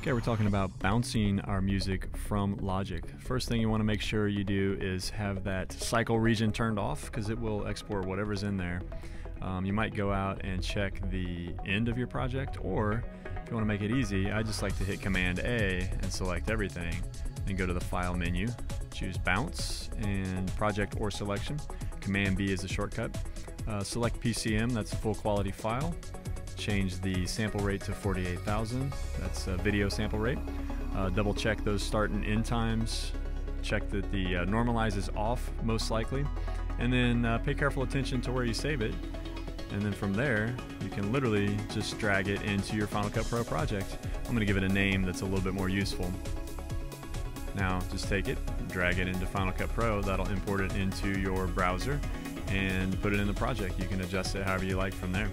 Okay, we're talking about bouncing our music from Logic. First thing you want to make sure you do is have that cycle region turned off because it will export whatever's in there. Um, you might go out and check the end of your project, or if you want to make it easy, I just like to hit Command A and select everything. Then go to the File menu, choose Bounce and Project or Selection. Command B is the shortcut. Uh, select PCM, that's a full quality file change the sample rate to 48,000. That's a video sample rate. Uh, double check those start and end times. Check that the uh, normalize is off, most likely. And then uh, pay careful attention to where you save it. And then from there, you can literally just drag it into your Final Cut Pro project. I'm going to give it a name that's a little bit more useful. Now, just take it, drag it into Final Cut Pro. That'll import it into your browser and put it in the project. You can adjust it however you like from there.